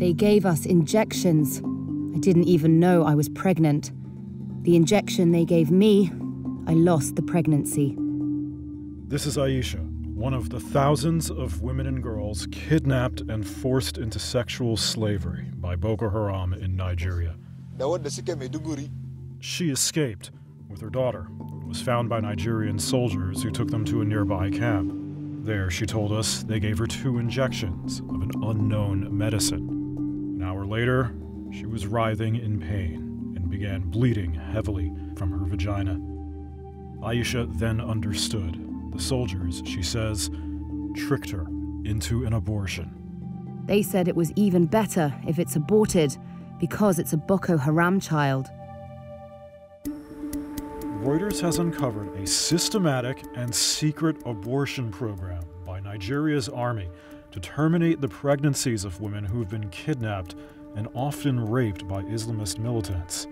They gave us injections. I didn't even know I was pregnant. The injection they gave me, I lost the pregnancy. This is Aisha, one of the thousands of women and girls kidnapped and forced into sexual slavery by Boko Haram in Nigeria. She escaped with her daughter and was found by Nigerian soldiers who took them to a nearby camp. There, she told us, they gave her two injections of an unknown medicine. Later, she was writhing in pain and began bleeding heavily from her vagina. Aisha then understood the soldiers, she says, tricked her into an abortion. They said it was even better if it's aborted because it's a Boko Haram child. Reuters has uncovered a systematic and secret abortion program by Nigeria's army to terminate the pregnancies of women who've been kidnapped and often raped by Islamist militants.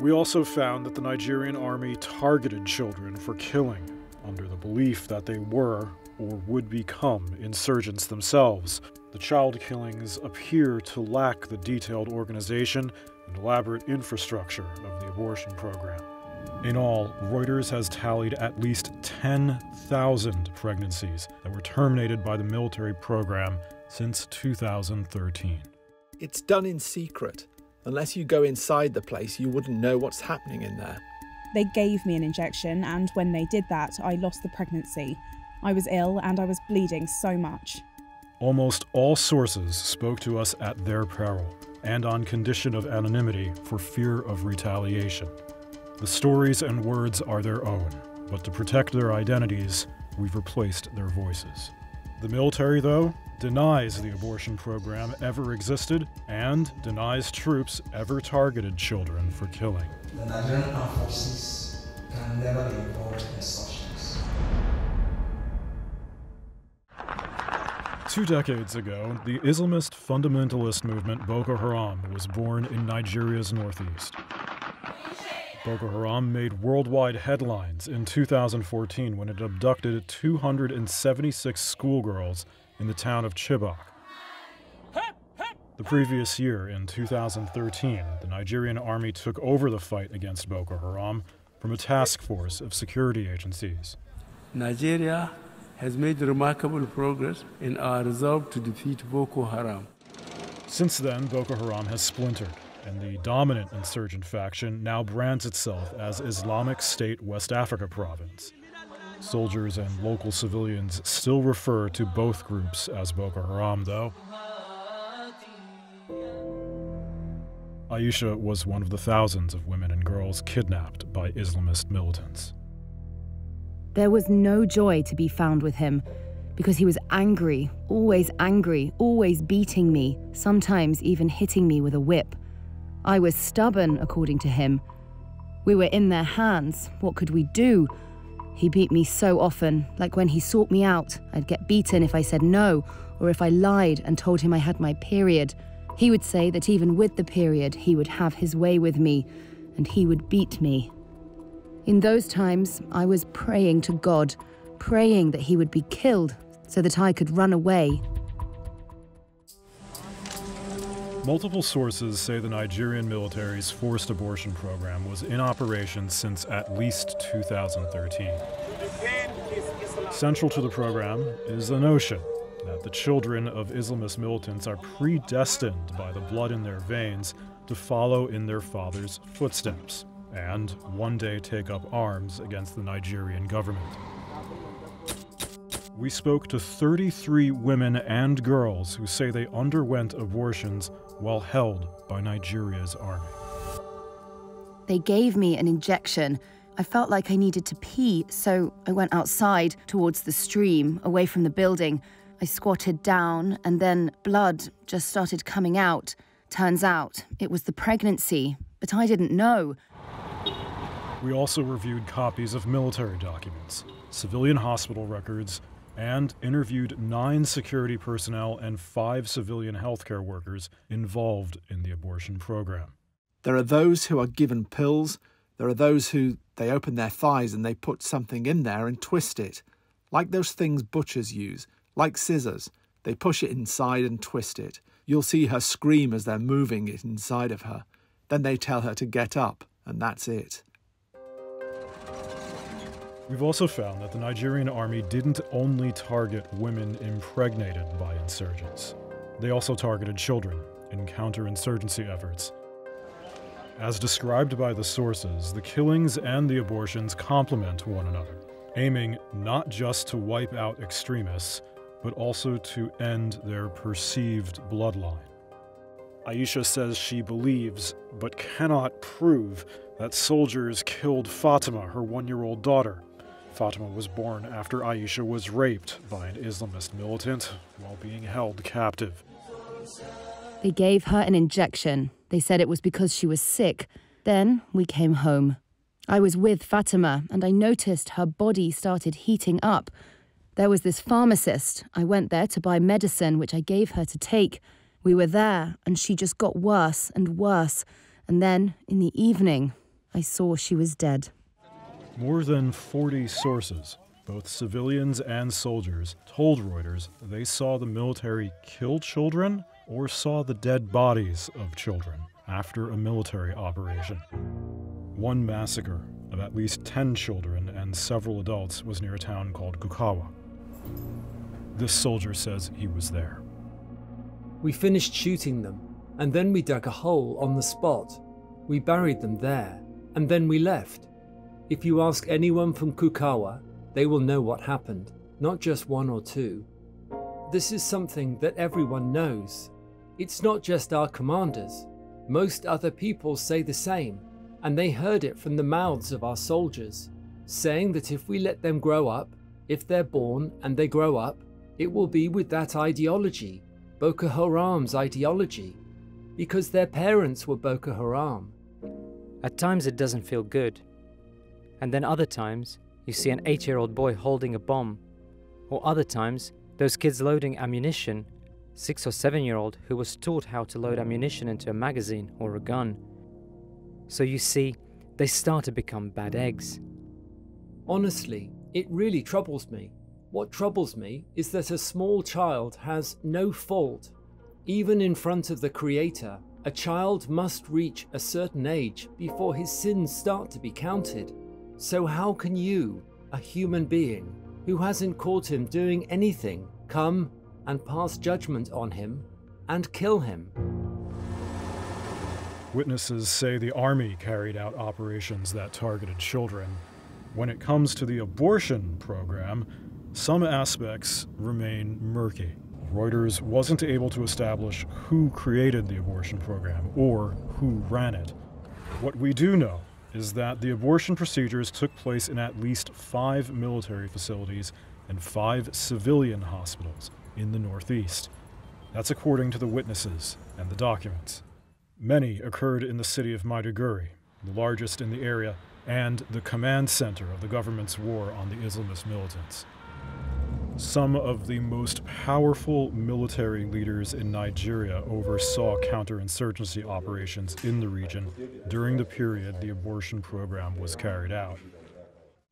We also found that the Nigerian army targeted children for killing under the belief that they were or would become insurgents themselves. The child killings appear to lack the detailed organization and elaborate infrastructure of the abortion program. In all, Reuters has tallied at least 10,000 pregnancies that were terminated by the military program since 2013. It's done in secret. Unless you go inside the place, you wouldn't know what's happening in there. They gave me an injection, and when they did that, I lost the pregnancy. I was ill and I was bleeding so much. Almost all sources spoke to us at their peril and on condition of anonymity for fear of retaliation. The stories and words are their own, but to protect their identities, we've replaced their voices. The military, though, denies the abortion program ever existed and denies troops ever targeted children for killing the Nigerian armed forces can never be involved in such things. Two decades ago, the Islamist fundamentalist movement Boko Haram was born in Nigeria's northeast. Boko Haram made worldwide headlines in 2014 when it abducted 276 schoolgirls in the town of Chibok. The previous year, in 2013, the Nigerian army took over the fight against Boko Haram from a task force of security agencies. Nigeria has made remarkable progress in our resolve to defeat Boko Haram. Since then, Boko Haram has splintered, and the dominant insurgent faction now brands itself as Islamic State West Africa Province. Soldiers and local civilians still refer to both groups as Boko Haram, though. Aisha was one of the thousands of women and girls kidnapped by Islamist militants. There was no joy to be found with him because he was angry, always angry, always beating me, sometimes even hitting me with a whip. I was stubborn, according to him. We were in their hands. What could we do? He beat me so often, like when he sought me out, I'd get beaten if I said no, or if I lied and told him I had my period. He would say that even with the period, he would have his way with me, and he would beat me. In those times, I was praying to God, praying that he would be killed so that I could run away. Multiple sources say the Nigerian military's forced abortion program was in operation since at least 2013. Central to the program is the notion that the children of Islamist militants are predestined by the blood in their veins to follow in their father's footsteps and one day take up arms against the Nigerian government. We spoke to 33 women and girls who say they underwent abortions while held by Nigeria's army. They gave me an injection. I felt like I needed to pee, so I went outside towards the stream, away from the building. I squatted down, and then blood just started coming out. Turns out it was the pregnancy, but I didn't know. We also reviewed copies of military documents, civilian hospital records, and interviewed nine security personnel and five civilian healthcare workers involved in the abortion program. There are those who are given pills. There are those who they open their thighs and they put something in there and twist it, like those things butchers use like scissors, they push it inside and twist it. You'll see her scream as they're moving it inside of her. Then they tell her to get up, and that's it. We've also found that the Nigerian army didn't only target women impregnated by insurgents, they also targeted children in counterinsurgency efforts. As described by the sources, the killings and the abortions complement one another, aiming not just to wipe out extremists, but also to end their perceived bloodline. Aisha says she believes, but cannot prove, that soldiers killed Fatima, her one year old daughter. Fatima was born after Aisha was raped by an Islamist militant while being held captive. They gave her an injection. They said it was because she was sick. Then we came home. I was with Fatima, and I noticed her body started heating up. There was this pharmacist. I went there to buy medicine, which I gave her to take. We were there, and she just got worse and worse. And then, in the evening, I saw she was dead. More than 40 sources, both civilians and soldiers, told Reuters they saw the military kill children or saw the dead bodies of children after a military operation. One massacre of at least 10 children and several adults was near a town called Kukawa. This soldier says he was there. We finished shooting them, and then we dug a hole on the spot. We buried them there, and then we left. If you ask anyone from Kukawa, they will know what happened, not just one or two. This is something that everyone knows. It's not just our commanders. Most other people say the same, and they heard it from the mouths of our soldiers, saying that if we let them grow up, if they're born and they grow up, it will be with that ideology, Boko Haram's ideology, because their parents were Boko Haram. At times it doesn't feel good. And then other times, you see an eight year old boy holding a bomb. Or other times, those kids loading ammunition, six or seven year old who was taught how to load ammunition into a magazine or a gun. So you see, they start to become bad eggs. Honestly, it really troubles me. What troubles me is that a small child has no fault. Even in front of the Creator, a child must reach a certain age before his sins start to be counted. So, how can you, a human being who hasn't caught him doing anything, come and pass judgment on him and kill him? Witnesses say the Army carried out operations that targeted children. When it comes to the abortion program, some aspects remain murky. Reuters wasn't able to establish who created the abortion program or who ran it. What we do know is that the abortion procedures took place in at least five military facilities and five civilian hospitals in the Northeast. That's according to the witnesses and the documents. Many occurred in the city of Maiduguri, the largest in the area and the command center of the government's war on the Islamist militants. Some of the most powerful military leaders in Nigeria oversaw counterinsurgency operations in the region during the period the abortion program was carried out.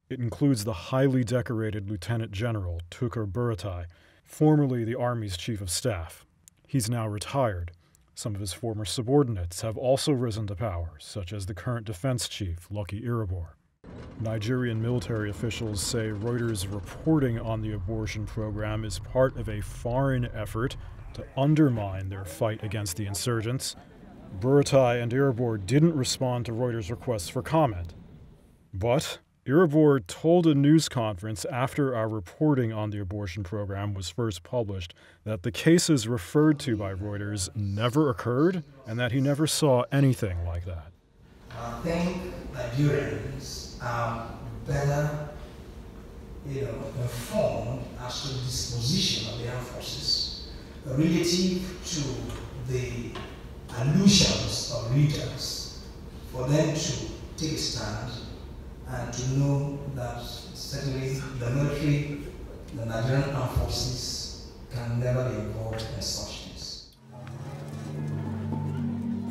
It includes the highly decorated Lieutenant General Tukur Buratai, formerly the Army's Chief of Staff. He's now retired some of his former subordinates have also risen to power, such as the current defense chief, Lucky Irabor. Nigerian military officials say Reuters' reporting on the abortion program is part of a foreign effort to undermine their fight against the insurgents. Buratai and Irabor didn't respond to Reuters' requests for comment. But Irabor told a news conference after our reporting on the abortion program was first published that the cases referred to by Reuters never occurred and that he never saw anything like that. I think Nigerians are um, better you know, informed as to the disposition of the armed forces relative to the allusions of Reuters for them to take a stand and to know that certainly the military, the Nigerian armed forces can never be involved in such.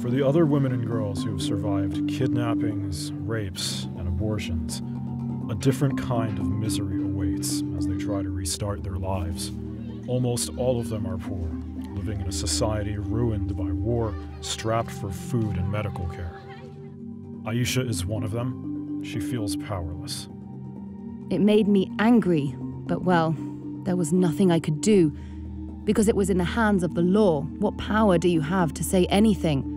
For the other women and girls who have survived kidnappings, rapes, and abortions, a different kind of misery awaits as they try to restart their lives. Almost all of them are poor, living in a society ruined by war, strapped for food and medical care. Aisha is one of them. She feels powerless. It made me angry, but well, there was nothing I could do. Because it was in the hands of the law. What power do you have to say anything?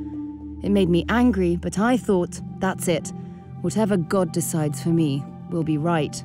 It made me angry, but I thought, that's it. Whatever God decides for me will be right.